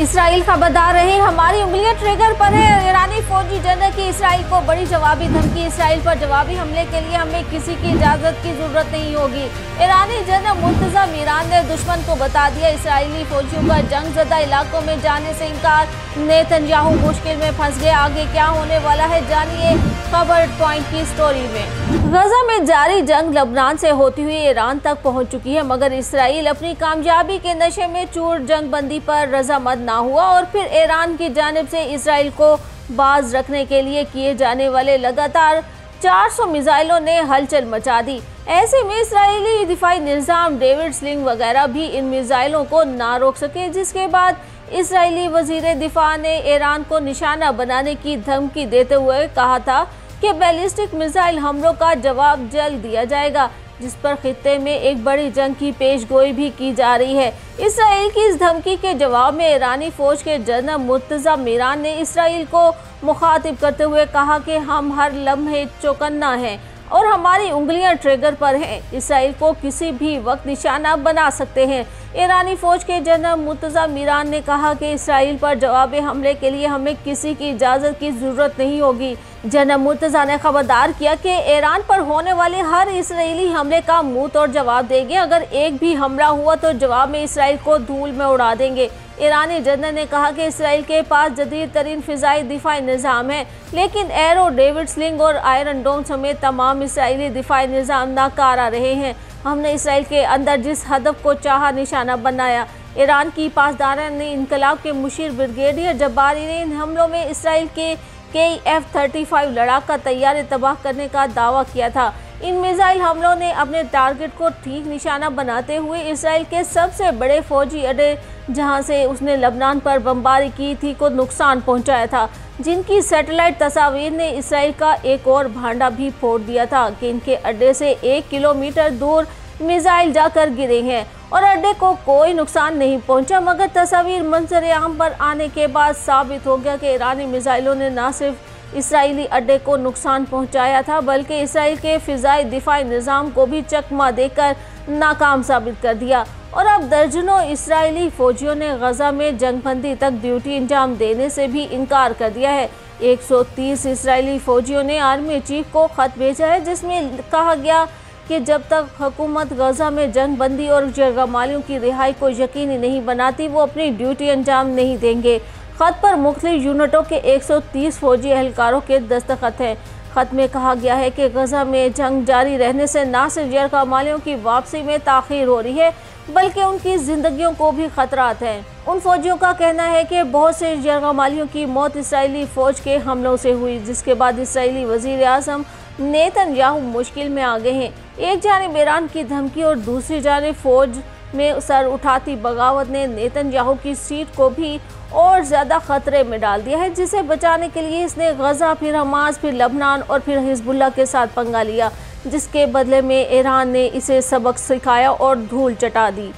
Israel खबरदार रहे हमारी उंगलियाँ ट्रिगर पर है। ईरानी फौजी जनरल की इसराइल को बड़ी जवाबी धमकी, इसराइल पर जवाबी हमले के लिए हमें किसी की इजाज़त की ज़रूरत नहीं होगी। ईरानी जनरल मुंतजम ईरान ने दुश्मन को बता दिया, इसराइली फौजियों का जंग जदा इलाकों में जाने से इनकार। नेतन्याहू मुश्किल में फंस गए, आगे क्या होने वाला है जानिए खबर पॉइंट की स्टोरी में। गजा में जारी जंग लबनान से होती हुई ईरान तक पहुँच चुकी है, मगर इसराइल अपनी कामयाबी के नशे में चूर जंग बंदी पर रजामंद ना हुआ और फिर ईरान की जानब से इसराइल को बाज रखने के लिए किए जाने वाले लगातार 400 मिसाइलों ने हलचल मचा दी। ऐसे में इसराइली दिफाई निज़ाम डेविड स्लिंग वगैरह भी इन मिसाइलों को ना रोक सके, जिसके बाद इसराइली वज़ीर दिफा ने ईरान को निशाना बनाने की धमकी देते हुए कहा था कि बैलिस्टिक मिसाइल हमलों का जवाब जल्द दिया जाएगा, जिस पर खत्े में एक बड़ी जंग की पेश गोई भी की जा रही है। इसराइल की इस धमकी के जवाब में ईरानी फौज के जनरल मुर्तज़ा मीरान ने इसराइल को मुखातिब करते हुए कहा कि हम हर लम्हे चौकन्ना हैं और हमारी उंगलियाँ ट्रिगर पर हैं। इसराइल को किसी भी वक्त निशाना बना सकते हैं। ईरानी फौज के जनरल मुर्तज़ा मीरान ने कहा कि इसराइल पर जवाबी हमले के लिए हमें किसी की इजाज़त की ज़रूरत नहीं होगी। जनरल मुर्तज़ा ने खबरदार किया कि ईरान पर होने वाले हर इसराइली हमले का मुँह तोड़ जवाब देंगे। अगर एक भी हमला हुआ तो जवाब में इसराइल को धूल में उड़ा देंगे। ईरानी जनरल ने कहा कि इसराइल के पास जदीद तरीन फ़िज़ाई दिफाई निज़ाम है, लेकिन एरो डेविड स्लिंग और आयरन डोम समेत तमाम इसराइली दिफाई निज़ाम नाकारा रहे हैं। हमने इसराइल के अंदर जिस हदफ को चाह निशाना बनाया। ईरान की पासदारा ने इनकलाब के मुशीर ब्रिगेडियर जब्बारी ने इन हमलों में इसराइल के के एफ़ थर्टी फाइव लड़ाका तैयारे तबाह करने का दावा किया था। इन मिसाइल हमलों ने अपने टारगेट को ठीक निशाना बनाते हुए इसराइल के सबसे बड़े फौजी अड्डे जहाँ से उसने लबनान पर बमबारी की थी, को नुकसान पहुँचाया था। जिनकी सैटेलाइट तस्वीर ने इसराइल का एक और भांडा भी फोड़ दिया था कि इनके अड्डे से एक किलोमीटर दूर मिसाइल जाकर गिरे हैं और अड्डे को कोई नुकसान नहीं पहुँचा, मगर तस्वीर मंजर आम पर आने के बाद साबित हो गया कि ईरानी मिसाइलों ने न सिर्फ़ इसराइली अड्डे को नुकसान पहुँचाया था, बल्कि इसराइल के फ़िज़ाई दिफाई निज़ाम को भी चकमा देकर नाकाम साबित कर दिया। और अब दर्जनों इसराइली फौजियों ने गजा में जंगबंदी तक ड्यूटी अंजाम देने से भी इनकार कर दिया है। 130 इसराइली फौजियों ने आर्मी चीफ को खत भेजा है, जिसमें कहा गया कि जब तक हुकूमत गजा में जंग बंदी और जगमालियों की रिहाई को यकीनी नहीं बनाती, वो अपनी ड्यूटी अंजाम नहीं देंगे। खत पर मुख्तलिफ़ यूनिटों के 130 फौजी एहलकारों के दस्तखत हैं। खत में कहा गया है कि गजा में जंग जारी रहने से न सिर्फ़ जरकामालियों की वापसी में ताखिर हो रही है, बल्कि उनकी जिंदगियों को भी खतरात हैं। उन फौजियों का कहना है कि बहुत से जरगामालियों की मौत इसराइली फ़ौज के हमलों से हुई, जिसके बाद इसराइली वज़ीर अजम नेतन याहू मुश्किल में आ गए हैं। एक जानब ईरान की धमकी और दूसरी जानब फौज में सर उठाती बगावत ने नेतन याहू की सीट को भी और ज़्यादा ख़तरे में डाल दिया है, जिसे बचाने के लिए इसने गजा, फिर हमास, फिर लबनान और फिर हिजबुल्ला के साथ पंगा लिया, जिसके बदले में ईरान ने इसे सबक सिखाया और धूल चटा दी।